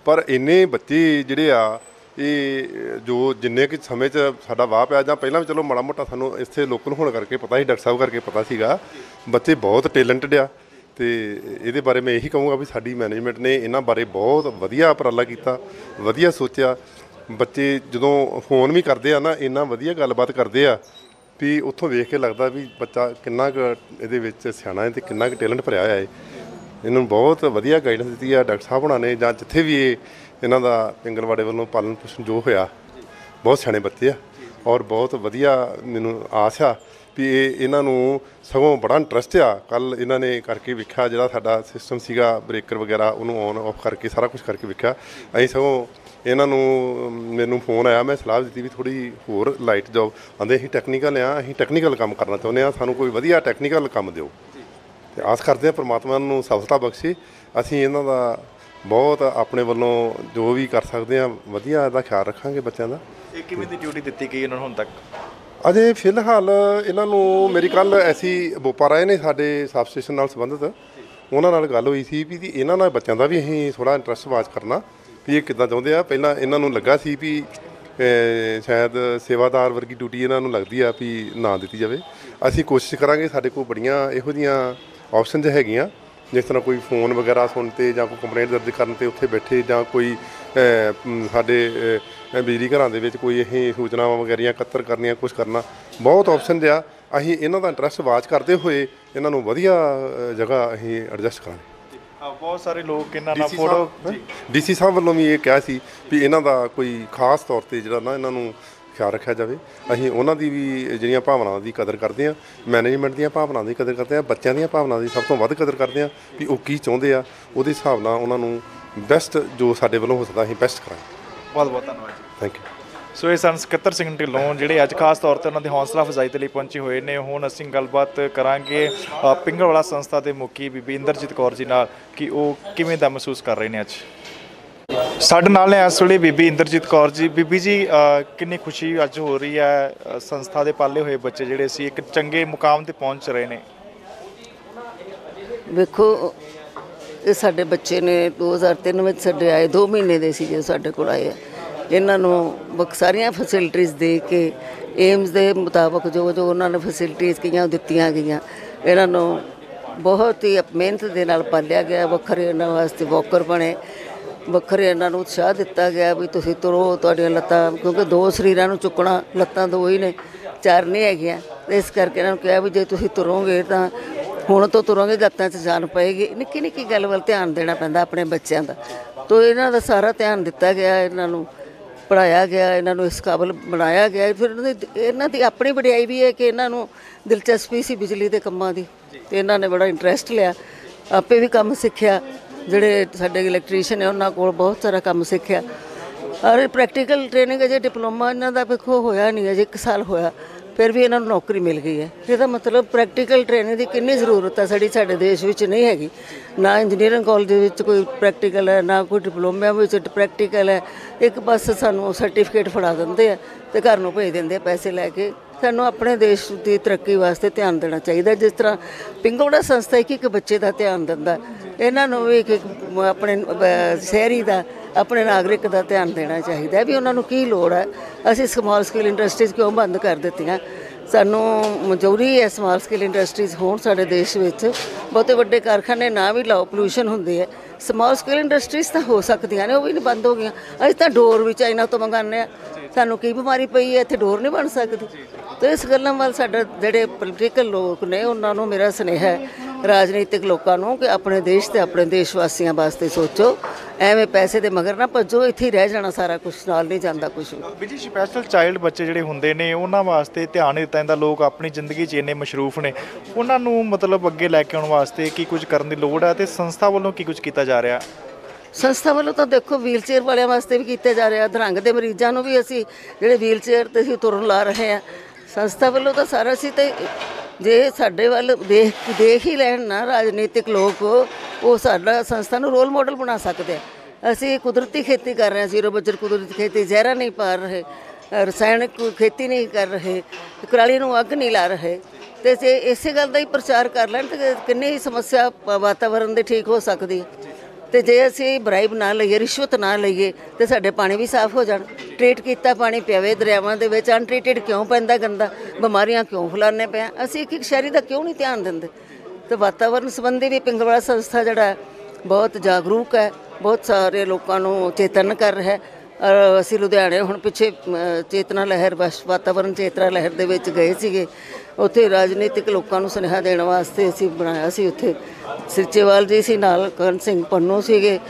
ਪਰ ਇੰਨੇ ਬੱਚੇ ਜਿਹੜੇ ਆ ਇਹ ਜੋ ਜਿੰਨੇ ਕਿ ਸਮੇਂ 'ਚ ਸਾਡਾ ਵਾਹ ਪਿਆ ਜਾਂ ਪਹਿਲਾਂ ਵੀ ਚਲੋ ਮਾੜਾ ਮੋਟਾ ਸਾਨੂੰ ਇੱਥੇ ਲੋਕਲ ਹੋਣ ਕਰਕੇ ਪਤਾ ਸੀ, ਡਾਕਟਰ ਸਾਹਿਬ ਕਰਕੇ ਪਤਾ ਸੀਗਾ, ਬੱਚੇ ਬਹੁਤ ਟੈਲੈਂਟਡ ਆ ਤੇ ਇਹਦੇ ਬਾਰੇ ਮੈਂ ਇਹੀ ਕਹੂੰਗਾ ਵੀ ਸਾਡੀ ਮੈਨੇਜਮੈਂਟ ਨੇ ਇਹਨਾਂ ਬਾਰੇ ਬਹੁਤ ਵਧੀਆ ਉਪਰਾਲਾ ਕੀਤਾ, ਵਧੀਆ ਸੋਚਿਆ। ਬੱਚੇ ਜਦੋਂ ਫੋਨ ਵੀ ਕਰਦੇ ਆ ਨਾ, ਇੰਨਾ ਵਧੀਆ ਗੱਲਬਾਤ ਕਰਦੇ ਆ ਵੀ ਉੱਥੋਂ ਵੇਖ ਕੇ ਲੱਗਦਾ ਵੀ ਬੱਚਾ ਕਿੰਨਾ ਕੁ ਇਹਦੇ ਵਿੱਚ ਸਿਆਣਾ ਹੈ ਤੇ ਕਿੰਨਾ ਕੁ ਟੈਲੈਂਟ ਭਰਿਆ ਹੋਇਆ ਹੈ। ਇਹਨਾਂ ਨੂੰ ਬਹੁਤ ਵਧੀਆ ਗਾਈਡੈਂਸ ਦਿੱਤੀ ਆ ਡਾਕਟਰ ਸਾਹਿਬ ਹੁਣਾਂ ਨੇ ਜਾਂ ਜਿੱਥੇ ਵੀ ਇਹ ਇਹਨਾਂ ਦਾ ਪਿੰਗਲਵਾੜੇ ਵੱਲੋਂ ਪਾਲਣ ਪੋਸ਼ਣ ਜੋ ਹੋਇਆ, ਬਹੁਤ ਸਿਆਣੇ ਬੱਚੇ ਆ ਔਰ ਬਹੁਤ ਵਧੀਆ ਮੈਨੂੰ ਆਸ ਆ ਵੀ ਇਹ ਇਹਨਾਂ ਨੂੰ ਸਗੋਂ ਬੜਾ ਇੰਟਰਸਟ ਆ। ਕੱਲ ਇਹਨਾਂ ਨੇ ਕਰਕੇ ਵੇਖਿਆ ਜਿਹੜਾ ਸਾਡਾ ਸਿਸਟਮ ਸੀਗਾ ਬ੍ਰੇਕਰ ਵਗੈਰਾ ਉਹਨੂੰ ਔਨ ਆਫ ਕਰਕੇ ਸਾਰਾ ਕੁਝ ਕਰਕੇ ਵੇਖਿਆ। ਅਸੀਂ ਸਗੋਂ ਇਹਨਾਂ ਨੂੰ ਮੈਨੂੰ ਫੋਨ ਆਇਆ, ਮੈਂ ਸਲਾਹ ਦਿੱਤੀ ਵੀ ਥੋੜੀ ਹੋਰ ਲਾਈਟ ਜੋਬ ਆਂਦੇ, ਅਸੀਂ ਟੈਕਨੀਕਲ ਆ, ਅਸੀਂ ਟੈਕਨੀਕਲ ਕੰਮ ਕਰਨਾ ਚਾਹੁੰਦੇ ਆ, ਸਾਨੂੰ ਕੋਈ ਵਧੀਆ ਟੈਕਨੀਕਲ ਕੰਮ ਦਿਓ। ਤੇ ਆਸ ਕਰਦੇ ਆ ਪ੍ਰਮਾਤਮਾ ਨੂੰ ਸਫਲਤਾ ਬਖਸ਼ੇ। ਅਸੀਂ ਇਹਨਾਂ ਦਾ ਬਹੁਤ ਆਪਣੇ ਵੱਲੋਂ ਜੋ ਵੀ ਕਰ ਸਕਦੇ ਆ ਵਧੀਆ ਇਹਦਾ ਖਿਆਲ ਰੱਖਾਂਗੇ ਬੱਚਿਆਂ ਦਾ। ਇਹ ਕਿਵੇਂ ਦੀ ਡਿਊਟੀ ਦਿੱਤੀ ਗਈ ਇਹਨਾਂ ਨੂੰ ਹੁਣ ਤੱਕ? ਅਜੇ ਫਿਲਹਾਲ ਇਹਨਾਂ ਨੂੰ ਮੇਰੀ ਕੱਲ ਐਸੀ ਬੋਪਾਰਾ ਆਏ ਨੇ ਸਾਡੇ ਸਬ ਸਟੇਸ਼ਨ ਨਾਲ ਸੰਬੰਧਿਤ। ਉਹਨਾਂ ਨਾਲ ਗੱਲ ਹੋਈ ਸੀ ਵੀ ਇਹਨਾਂ ਨਾਲ ਬੱਚਿਆਂ ਦਾ ਵੀ ਅਸੀਂ ਥੋੜਾ ਇੰਟਰਸਟ ਵਾਚ ਕਰਨਾ ਵੀ ਇਹ ਕਿੱਦਾਂ ਚਾਹੁੰਦੇ ਆ। ਪਹਿਲਾਂ ਇਹਨਾਂ ਨੂੰ ਲੱਗਾ ਸੀ ਵੀ ਸ਼ਾਇਦ ਸੇਵਾਦਾਰ ਵਰਗੀ ਡਿਊਟੀ ਇਹਨਾਂ ਨੂੰ ਲੱਗਦੀ ਆ ਵੀ ਨਾ ਦਿੱਤੀ ਜਾਵੇ। ਅਸੀਂ ਕੋਸ਼ਿਸ਼ ਕਰਾਂਗੇ ਸਾਡੇ ਕੋਲ ਬੜੀਆਂ ਇਹੋ ਜੀਆਂ ਆਪਸ਼ਨਸ ਹੈਗੀਆਂ। ਜਿਸ ਤਰ੍ਹਾਂ ਕੋਈ ਫੋਨ ਵਗੈਰਾ ਸੁਣ ਤੇ ਜਾਂ ਕੋਈ ਕੰਪਲੇਂਟ ਦਰਜ ਕਰਨ ਤੇ ਉੱਥੇ ਬੈਠੇ ਜਾਂ ਕੋਈ ਸਾਡੇ ਬਿਜਲੀ ਘਰਾਂ ਦੇ ਵਿੱਚ ਕੋਈ ਇਹ ਸੂਚਨਾਵਾਂ ਵਗੈਰੀਆਂ ਇਕੱਤਰ ਕਰਨੀਆਂ ਕੁਝ ਕਰਨਾ ਬਹੁਤ ਆਪਸ਼ਨ ਆ ਅਸੀਂ ਇਹਨਾਂ ਦਾ ਇੰਟਰਸਟ ਵਾਚ ਕਰਦੇ ਹੋਏ ਇਹਨਾਂ ਨੂੰ ਵਧੀਆ ਜਗ੍ਹਾ ਅਸੀਂ ਐਡਜਸਟ ਕਰਾਂਗੇ। ਬਹੁਤ ਸਾਰੇ ਲੋਕ ਇਹਨਾਂ ਨਾਲ ਫੋਟੋ ਡੀਸੀ ਸਾਹਿਬ ਵੱਲੋਂ ਵੀ ਇਹ ਕਿਹਾ ਸੀ ਵੀ ਇਹਨਾਂ ਦਾ ਕੋਈ ਖਾਸ ਤੌਰ ਤੇ ਜਿਹੜਾ ਨਾ ਇਹਨਾਂ ਨੂੰ ਖਿਆਲ ਰੱਖਿਆ ਜਾਵੇ। ਅਸੀਂ ਉਹਨਾਂ ਦੀ ਵੀ ਜਿਹੜੀਆਂ ਭਾਵਨਾਵਾਂ ਦੀ ਕਦਰ ਕਰਦੇ ਹਾਂ ਮੈਨੇਜਮੈਂਟ ਦੀਆਂ ਭਾਵਨਾਵਾਂ ਦੀ ਕਦਰ ਕਰਦੇ ਹਾਂ ਬੱਚਿਆਂ ਦੀਆਂ ਭਾਵਨਾਵਾਂ ਦੀ ਸਭ ਤੋਂ ਵੱਧ ਕਦਰ ਕਰਦੇ ਹਾਂ ਵੀ ਉਹ ਕੀ ਚਾਹੁੰਦੇ ਆ ਉਹਦੇ ਹਿਸਾਬ ਨਾਲ ਉਹਨਾਂ ਨੂੰ ਬੈਸਟ ਜੋ ਸਾਡੇ ਵੱਲੋਂ ਹੋ ਸਕਦਾ ਅਸੀਂ ਬੈਸਟ ਕਰਾਂਗੇ। ਬਹੁਤ ਬਹੁਤ ਧੰਨਵਾਦ ਜੀ। ਥੈਂਕ ਯੂ ਸੋ ਇਹ ਸਨ ਸਕੱਤਰ ਸਿੰਘ ਢਿੱਲੋਂ ਜਿਹੜੇ ਅੱਜ ਖਾਸ ਤੌਰ ਤੇ ਉਹਨਾਂ ਦੀ ਹੌਸਲਾ ਅਫਜ਼ਾਈ ਦੇ ਲਈ ਪਹੁੰਚੇ ਹੋਏ ਨੇ। ਹੁਣ ਅਸੀਂ ਗੱਲਬਾਤ ਕਰਾਂਗੇ ਅ, ਪਿੰਗਲਵਾੜਾ ਸੰਸਥਾ ਦੇ ਮੁਖੀ ਬੀਬੀ ਇੰਦਰਜੀਤ ਕੌਰ ਜੀ ਨਾਲ ਕਿ ਉਹ ਕਿਵੇਂ ਦਾ ਮਹਿਸੂਸ ਕਰ ਰਹੇ ਨੇ ਅੱਜ? ਸਾਡੇ ਨਾਲ ਨੇ ਇਸ ਵੇਲੇ ਬੀਬੀ ਇੰਦਰਜੀਤ ਕੌਰ ਜੀ। ਬੀਬੀ ਜੀ ਕਿੰਨੀ ਖੁਸ਼ੀ ਅੱਜ ਹੋ ਰਹੀ ਹੈ ਸੰਸਥਾ ਦੇ ਪਾਲੇ ਹੋਏ ਬੱਚੇ ਜਿਹੜੇ ਸੀ, ਇੱਕ ਚੰਗੇ ਮੁਕਾਮ ਤੇ ਪਹੁੰਚ ਰਹੇ ਨੇ। ਵੇਖੋ, ਇਹ ਸਾਡੇ ਬੱਚੇ ਨੇ 2003 ਵਿੱਚ ਸਾਡੇ ਆਏ 2 ਮਹੀਨੇ ਦੇ ਸੀਗੇ ਸਾਡੇ ਕੋਲ ਆਏ ਇਹਨਾਂ ਨੂੰ ਬਕ, ਸਾਰੀਆਂ ਫੈਸਿਲਿਟੀਆਂ ਦੇ ਕੇ ਏਮਸ ਦੇ ਮੁਤਾਬਕ ਜੋ ਜੋ ਉਹਨਾਂ ਨੇ ਫੈਸਿਲਿਟੀਆਂ ਕਈਆਂ ਦਿੱਤੀਆਂ ਗਈਆਂ। ਇਹਨਾਂ ਨੂੰ ਬਹੁਤ ਹੀ ਮਿਹਨਤ ਦੇ ਨਾਲ ਪਾਲਿਆ ਗਿਆ, ਵੱਖਰੇ ਉਹਨਾਂ ਵਾਸਤੇ ਵੋਕਰ ਬਣੇ। ਵੱਖਰੇ ਇਹਨਾਂ ਨੂੰ ਉਤਸ਼ਾਹ ਦਿੱਤਾ ਗਿਆ ਵੀ ਤੁਸੀਂ ਤੁਰੋ, ਤੁਹਾਡੀਆਂ ਲੱਤਾਂ, ਕਿਉਂਕਿ ਦੋ ਸਰੀਰਾਂ ਨੂੰ ਚੁੱਕਣਾ, ਲੱਤਾਂ ਦੋ ਹੀ ਨੇ, ਚਾਰ ਨਹੀਂ ਹੈਗੀਆਂ। ਇਸ ਕਰਕੇ ਇਹਨਾਂ ਨੂੰ ਕਿਹਾ ਵੀ ਜੇ ਤੁਸੀਂ ਤੁਰੋਗੇ ਤਾਂ ਹੁਣ ਤੋਂ ਤੁਰਾਂਗੇ, ਗੱਤਾਂ 'ਚ ਜਾਨ ਪਏਗੀ। ਨਿੱਕੀ ਨਿੱਕੀ ਗੱਲ ਵੱਲ ਧਿਆਨ ਦੇਣਾ ਪੈਂਦਾ ਆਪਣੇ ਬੱਚਿਆਂ ਦਾ। ਤੋ ਇਹਨਾਂ ਦਾ ਸਾਰਾ ਧਿਆਨ ਦਿੱਤਾ ਗਿਆ, ਇਹਨਾਂ ਨੂੰ ਪੜਾਇਆ ਗਿਆ, ਇਹਨਾਂ ਨੂੰ ਇਸ ਕਾਬਲ ਬਣਾਇਆ ਗਿਆ। ਫਿਰ ਇਹਨਾਂ ਦੀ ਇਹਨਾਂ ਦੀ ਆਪਣੀ ਵਡਿਆਈ ਵੀ ਹੈ ਕਿ ਇਹਨਾਂ ਨੂੰ ਦਿਲਚਸਪੀ ਸੀ ਬਿਜਲੀ ਦੇ ਕੰਮਾਂ ਦੀ। ਤੇ ਇਹਨਾਂ ਨੇ ਬੜਾ ਇੰਟਰਸਟ ਲਿਆ। ਆਪੇ ਵੀ ਕੰਮ ਸਿੱਖਿਆ। ਜਿਹੜੇ ਸਾਡੇ ਇਲੈਕਟ੍ਰੀਸ਼ੀਅਨ ਹੈ ਉਹਨਾਂ ਕੋਲ ਬਹੁਤ ਸਾਰਾ ਕੰਮ ਸਿੱਖਿਆ। ਔਰ ਪ੍ਰੈਕਟੀਕਲ ਟ੍ਰੇਨਿੰਗ ਅਜੇ ਡਿਪਲੋਮਾ ਇਹਨਾਂ ਦਾ ਵੇਖੋ ਹੋਇਆ ਨਹੀਂ ਅਜੇ 1 ਸਾਲ ਹੋਇਆ। ਫਿਰ ਵੀ ਇਹਨਾਂ ਨੂੰ ਨੌਕਰੀ ਮਿਲ ਗਈ ਹੈ। ਇਹਦਾ ਮਤਲਬ ਪ੍ਰੈਕਟੀਕਲ ਟ੍ਰੇਨਿੰਗ ਦੀ ਕਿੰਨੀ ਜ਼ਰੂਰਤ ਹੈ ਸਾਡੀ, ਸਾਡੇ ਦੇਸ਼ ਵਿੱਚ ਨਹੀਂ ਹੈਗੀ। ਨਾ ਇੰਜੀਨੀਅਰਿੰਗ ਕਾਲਜ ਦੇ ਵਿੱਚ ਕੋਈ ਪ੍ਰੈਕਟੀਕਲ ਹੈ, ਨਾ ਕੋਈ ਡਿਪਲੋਮਾ ਵਿੱਚ ਪ੍ਰੈਕਟੀਕਲ ਹੈ। ਇੱਕ ਬਸ ਸਾਨੂੰ ਸਰਟੀਫਿਕੇਟ ਫੜਾ ਦਿੰਦੇ ਆ ਤੇ ਘਰ ਨੂੰ ਭੇਜ ਦਿੰਦੇ ਆ ਪੈਸੇ ਲੈ ਕੇ। ਸਾਨੂੰ ਆਪਣੇ ਦੇਸ਼ ਦੀ ਤਰੱਕੀ ਵਾਸਤੇ ਧਿਆਨ ਦੇਣਾ ਚਾਹੀਦਾ, ਜਿਸ ਤਰ੍ਹਾਂ ਪਿੰਗੋੜਾ ਸੰਸਥਾ ਇੱਕ ਇੱਕ ਬੱਚੇ ਦਾ ਧਿਆਨ ਦਿੰਦਾ, ਇਹਨਾਂ ਨੂੰ ਵੀ ਇੱਕ ਆਪਣੇ ਸ਼ਹਿਰੀ ਦਾ, ਆਪਣੇ ਨਾਗਰਿਕ ਦਾ ਧਿਆਨ ਦੇਣਾ ਚਾਹੀਦਾ ਵੀ ਉਹਨਾਂ ਨੂੰ ਕੀ ਲੋੜ ਹੈ। ਅਸੀਂ ਸਮਾਲ ਸਕੇਲ ਇੰਡਸਟਰੀਜ਼ ਕਿਉਂ ਬੰਦ ਕਰ ਦਿੱਤੀਆਂ? ਸਾਨੂੰ ਮਨਜ਼ੂਰੀ ਹੈ ਸਮਾਲ ਸਕੇਲ ਇੰਡਸਟਰੀਜ਼ ਹੋਣ ਸਾਡੇ ਦੇਸ਼ ਵਿੱਚ। ਬਹੁਤੇ ਵੱਡੇ ਕਾਰਖਾਨੇ ਨਾ ਵੀ ਲਾਓ ਪੋਲੂਸ਼ਨ ਹੁੰਦੀ ਹੈ। ਸਮਾਲ ਸਕੇਲ ਇੰਡਸਟਰੀਜ਼ ਤਾਂ ਹੋ ਸਕਦੀਆਂ ਨੇ, ਉਹ ਵੀ ਨਹੀਂ ਬੰਦ ਹੋ ਗਈਆਂ। ਅਸੀਂ ਤਾਂ ਡੋਰ ਵੀ ਚਾਈਨਾ ਤੋਂ ਮੰਗਾਉਂਦੇ ਆ ਸਾਨੂੰ ਕੀ ਬਿਮਾਰੀ ਪਈ ਹੈ, ਇੱਥੇ ਡੋਰ ਨਹੀਂ ਬਣ ਸਕਦੀ। ਤੇ ਇਸ ਗੱਲਾਂ ਵੱਲ ਸਾਡਾ ਜਿਹੜੇ ਪੋਲੀਟੀਕਲ ਲੋਕ ਨੇ, ਉਹਨਾਂ ਨੂੰ ਮੇਰਾ ਸੁਨੇਹਾ ਹੈ, ਰਾਜਨੀਤਿਕ ਲੋਕਾਂ ਨੂੰ ਕਿ ਆਪਣੇ ਦੇਸ਼ ਤੇ ਆਪਣੇ ਦੇਸ਼ ਵਾਸੀਆਂ ਵਾਸਤੇ ਸੋਚੋ। ਐਵੇਂ ਪੈਸੇ ਦੇ ਮਗਰ ਨਾ ਭੱਜੋ, ਇੱਥੇ ਹੀ ਰਹਿ ਜਾਣਾ ਸਾਰਾ ਕੁਝ ਨਾਲ ਨਹੀਂ ਜਾਂਦਾ ਕੁਝ ਵੀ। ਵੀ ਸਪੈਸ਼ਲ ਚਾਈਲਡ ਬੱਚੇ ਜਿਹੜੇ ਹੁੰਦੇ ਨੇ, ਉਹਨਾਂ ਵਾਸਤੇ ਧਿਆਨ ਦਿੱਤਾ ਜਾਂਦਾ, ਲੋਕ ਆਪਣੀ ਜ਼ਿੰਦਗੀ 'ਚ ਇੰਨੇ ਮਸ਼ਰੂਫ ਨੇ। ਉਹਨਾਂ ਨੂੰ ਮਤਲਬ ਅੱਗੇ ਲੈ ਕੇ ਆਉਣ ਵਾਸਤੇ ਕੀ ਕੁਝ ਕਰਨ ਦੀ ਲੋੜ ਹੈ ਤੇ ਸੰਸਥਾ ਵੱਲੋਂ ਕੀ ਕੁਝ ਕੀਤਾ ਜਾ ਰਿਹਾ। ਸੰਸਥਾ ਵੱਲੋਂ ਤਾਂ ਦੇਖੋ ਵੀਲਚੇਅਰ ਵਾਲਿਆਂ ਵਾਸਤੇ ਵੀ ਕੀਤਾ ਜਾ ਰਿਹਾ ਅਧਰੰਗ ਦੇ ਮਰੀਜ਼ਾਂ ਨੂੰ ਵੀ ਅਸੀਂ ਜਿਹੜੇ ਵੀਲਚੇਅਰ ਤੇ ਅਸੀਂ ਤੁਰਨ ਲਾ ਰਹੇ ਆ। ਸੰਸਥਾ ਵੱਲੋਂ ਤਾਂ ਸਾਰਾ ਸੀ ਤੇ ਜੇ ਸਾਡੇ ਵੱਲ ਦੇਖ ਦੇਖ ਹੀ ਲੈਣ ਨਾ ਰਾਜਨੀਤਿਕ ਲੋਕ ਉਹ ਸਾਡਾ ਸੰਸਥਾ ਨੂੰ ਰੋਲ ਮਾਡਲ ਬਣਾ ਸਕਦੇ ਆ। ਅਸੀਂ ਕੁਦਰਤੀ ਖੇਤੀ ਕਰ ਰਹੇ ਹਾਂ ਜ਼ੀਰੋ ਬਜਟ ਕੁਦਰਤੀ ਖੇਤੀ ਜ਼ਹਿਰਾ ਨਹੀਂ ਪਾ ਰਹੇ ਅ, ਰਸਾਇਣਿਕ ਖੇਤੀ ਨਹੀਂ ਕਰ ਰਹੇ ਕੁਰਾਲੀ ਨੂੰ ਅੱਗ ਨਹੀਂ ਲਾ ਰਹੇ। ਤੇ ਜੇ ਇਸੇ ਗੱਲ ਦਾ ਹੀ ਪ੍ਰਚਾਰ ਕਰ ਲੈਣ ਤੇ ਕਿੰਨੀ ਹੀ ਸਮੱਸਿਆ ਪ- ਵਾਤਾਵਰਣ ਦੀ ਠੀਕ ਹੋ ਸਕਦੀ। ਹੈ ਤੇ ਜੇ ਅਸੀਂ ਬਰਾਈਬ ਨਾ ਲਈਏ, ਰਿਸ਼ਵਤ ਨਾ ਲਈਏ, ਤੇ ਸਾਡੇ ਪਾਣੀ ਵੀ ਸਾਫ਼ ਹੋ ਜਾਣ। ਟ੍ਰੀਟ ਕੀਤਾ ਪਾਣੀ ਪਿਆਵੇ ਦਰਿਆਵਾਂ ਦੇ ਵਿੱਚ ਅਨਟ੍ਰੀਟਡ ਕਿਉਂ ਪੈਂਦਾ ਗੰਦਾ? ਬਿਮਾਰੀਆਂ ਕਿਉਂ ਫੈਲਾਉਂਦੇ ਪਿਆ ਅਸੀਂ ਇੱਕ ਇੱਕ ਸ਼ਹਿਰੀ ਦਾ ਕਿਉਂ ਨਹੀਂ ਧਿਆਨ ਦਿੰਦੇ? ਤੇ ਵਾਤਾਵਰਣ ਸੰਬੰਧੀ ਵੀ ਪਿੰਗਲਵਾੜਾ ਸੰਸਥਾ ਜਿਹੜਾ ਬਹੁਤ ਜਾਗਰੂਕ ਹੈ, ਬਹੁਤ ਸਾਰੇ ਲੋਕਾਂ ਨੂੰ ਚੇਤਨ ਕਰ ਰਿਹਾ ਹੈ। ਅਸੀਂ ਲੁਧਿਆਣੇ ਹੁਣ ਪਿੱਛੇ ਚੇਤਨਾ ਲਹਿਰ, ਵਸ ਵਾਤਾਵਰਣ ਚੇਤਨਾ ਲਹਿਰ ਦੇ ਵਿੱਚ ਗਏ ਸੀਗੇ। ਉੱਥੇ ਰਾਜਨੀਤਿਕ ਲੋਕਾਂ ਨੂੰ ਸੁਨੇਹਾ ਦੇਣ ਵਾਸਤੇ ਅਸੀਂ ਬਣਾਇਆ ਸੀ ਉੱਥੇ। ਸਿਰਚੇਵਾਲ ਜੀ ਸੀ, ਨਾਲ ਕਰਨ ਸਿੰਘ ਪੰਨੂ ਸੀਗੇ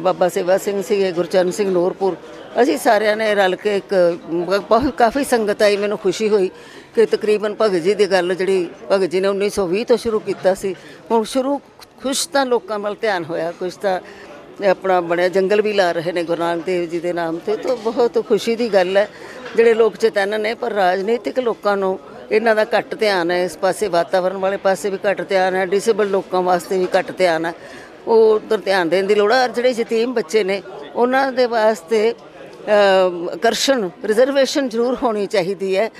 ਬਾਬਾ ਸੇਵਾ ਸਿੰਘ ਸੀਗੇ, ਗੁਰਚਰਨ ਸਿੰਘ ਨੂਰਪੁਰ। ਅਸੀਂ ਸਾਰਿਆਂ ਨੇ ਰਲ ਕੇ ਇੱਕ, ਬ- ਬਹੁਤ ਕਾਫੀ ਸੰਗਤ ਆਈ, ਮੈਨੂੰ ਖੁਸ਼ੀ ਹੋਈ ਕਿ ਤਕਰੀਬਨ ਭਗਤ ਜੀ ਦੀ ਗੱਲ ਜਿਹੜੀ ਭਗਤ ਜੀ ਨੇ 1920 ਤੋਂ ਸ਼ੁਰੂ ਕੀਤਾ ਸੀ। ਹੁਣ ਸ਼ੁਰੂ, ਖੁਸ਼ ਤਾਂ ਲੋਕਾਂ ਵੱਲ ਧਿਆਨ ਹੋਇਆ ਕੁਛ ਤਾਂ ਆਪਣਾ ਬਣਿਆ ਜੰਗਲ ਵੀ ਲਾ ਰਹੇ ਨੇ ਗੁਰੂ ਨਾਨਕ ਦੇਵ ਜੀ ਦੇ ਨਾਮ ਤੇ ਤਾਂ ਬਹੁਤ ਖੁਸ਼ੀ ਦੀ ਗੱਲ ਹੈ। ਜਿਹੜੇ ਲੋਕ ਚੇਤਨ ਨੇ ਪਰ ਰਾਜਨੀਤਿਕ ਲੋਕਾਂ ਨੂੰ ਇਹਨਾਂ ਦਾ ਘੱਟ ਧਿਆਨ ਹੈ। ਇਸ ਪਾਸੇ ਵਾਤਾਵਰਣ ਵਾਲੇ ਪਾਸੇ ਵੀ ਘੱਟ ਧਿਆਨ ਹੈ ਡਿਸੇਬਲ ਲੋਕਾਂ ਵਾਸਤੇ ਵੀ ਘੱਟ ਧਿਆਨ ਹੈ। ਉਹ ਉਧਰ ਧਿਆਨ ਦੇਣ ਦੀ ਲੋੜ ਹੈ। ਔਰ ਜਿਹੜੇ ਯਤੀਮ ਬੱਚੇ ਨੇ ਉਹਨਾਂ ਦੇ ਵਾਸਤੇ ਅਮ, ਆਕਰਸ਼ਣ ਰਿਜ਼ਰਵੇਸ਼ਨ ਜ਼ਰੂਰ ਹੋਣੀ ਚਾਹੀਦੀ ਹੈ।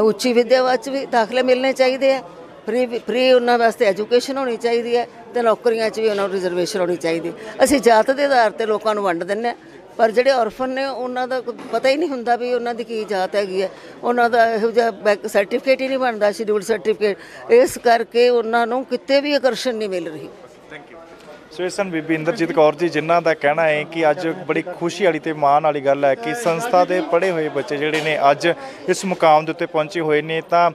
ਉੱਚੀ ਵਿਦਿਆ ਵਿੱਚ ਵੀ ਦਾਖਲੇ ਮਿਲਣੇ ਚਾਹੀਦੇ ਆ ਫ੍ਰੀ ਫ੍ਰੀ ਉਹਨਾਂ ਵਾਸਤੇ ਐਜੂਕੇਸ਼ਨ ਹੋਣੀ ਚਾਹੀਦੀ ਹੈ। ਤੇ ਨੌਕਰੀਆਂ 'ਚ ਵੀ ਉਹਨਾਂ ਨੂੰ ਰਿਜ਼ਰਵੇਸ਼ਨ ਹੋਣੀ ਚਾਹੀਦੀ। ਅਸੀਂ ਜਾਤ ਦੇ ਆਧਾਰ ਤੇ ਲੋਕਾਂ ਨੂੰ ਵੰਡ ਦਿੰਦੇ ਹਾਂ। ਪਰ ਜਿਹੜੇ ਔਰਫਨ ਨੇ, ਉਹਨਾਂ ਦਾ ਪਤਾ ਹੀ ਨਹੀਂ ਹੁੰਦਾ ਵੀ ਉਹਨਾਂ ਦੀ ਕੀ ਜਾਤ ਹੈਗੀ ਹੈ। ਉਹਨਾਂ ਦਾ ਇਹੋ ਜਿਹਾ ਬੈਕ ਸਰਟੀਫਿਕੇਟ ਹੀ ਨਹੀਂ ਬਣਦਾ ਸ਼ਡਿਊਲ ਸਰਟੀਫਿਕੇਟ ਇਸ ਕਰਕੇ ਉਹਨਾਂ ਨੂੰ ਕਿਤੇ ਵੀ ਆਕਰਸ਼ਣ ਨਹੀਂ ਮਿਲ ਰਹੀ। ਸੋ ਇਸ ਸਨ ਬੀਬੀ ਇੰਦਰਜੀਤ ਕੌਰ ਜੀ, ਜਿਨ੍ਹਾਂ ਦਾ ਕਹਿਣਾ ਹੈ ਕਿ ਅੱਜ ਬੜੀ ਖੁਸ਼ੀ ਵਾਲੀ ਤੇ ਮਾਣ ਵਾਲੀ ਗੱਲ ਹੈ ਕਿ ਸੰਸਥਾ ਦੇ ਪੜ੍ਹੇ ਹੋਏ ਬੱਚੇ ਜਿਹੜੇ ਨੇ ਅੱਜ ਇਸ ਮੁਕਾਮ ਦੇ ਉੱਤੇ ਪਹੁੰਚੇ ਹੋਏ ਨੇ, ਤਾਂ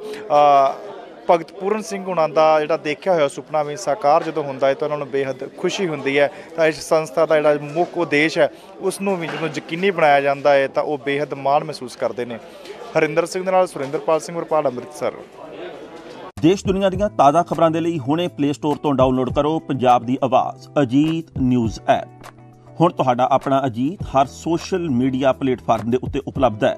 ਭਗਤ ਪੂਰਨ ਸਿੰਘ ਹੁਣਾਂ ਦਾ ਜਿਹੜਾ ਦੇਖਿਆ ਹੋਇਆ ਸੁਪਨਾ ਵੀ ਸਾਕਾਰ ਜਦੋਂ ਹੁੰਦਾ ਹੈ ਤਾਂ ਉਹਨਾਂ ਨੂੰ ਬੇਹੱਦ ਖੁਸ਼ੀ ਹੁੰਦੀ ਹੈ। ਤਾਂ ਇਸ ਸੰਸਥਾ ਦਾ ਜਿਹੜਾ ਮੁੱਖ ਉਦੇਸ਼ ਹੈ, ਉਸ ਨੂੰ ਵੀ ਜਦੋਂ ਯਕੀਨੀ ਬਣਾਇਆ ਜਾਂਦਾ ਹੈ, ਤਾਂ ਉਹ ਬੇਹੱਦ ਮਾਣ ਮਹਿਸੂਸ ਕਰਦੇ ਨੇ। ਹਰਿੰਦਰ ਸਿੰਘ ਦੇ ਨਾਲ ਸੁਰਿੰਦਰਪਾਲ ਸਿੰਘ ਵਰਪਾਲ, ਅੰਮ੍ਰਿਤਸਰ। ਦੇਸ਼ ਦੁਨੀਆ ਦੀਆਂ ਤਾਜ਼ਾ ਖਬਰਾਂ ਦੇ ਲਈ ਹੁਣੇ ਪਲੇ ਸਟੋਰ ਤੋਂ ਡਾਊਨਲੋਡ ਕਰੋ ਪੰਜਾਬ ਦੀ ਆਵਾਜ਼, ਅਜੀਤ ਨਿਊਜ਼ ਐਪ। ਹੁਣ ਤੁਹਾਡਾ ਆਪਣਾ ਅਜੀਤ ਹਰ ਸੋਸ਼ਲ ਮੀਡੀਆ ਪਲੇਟਫਾਰਮ ਦੇ ਉੱਤੇ ਉਪਲਬਧ ਹੈ।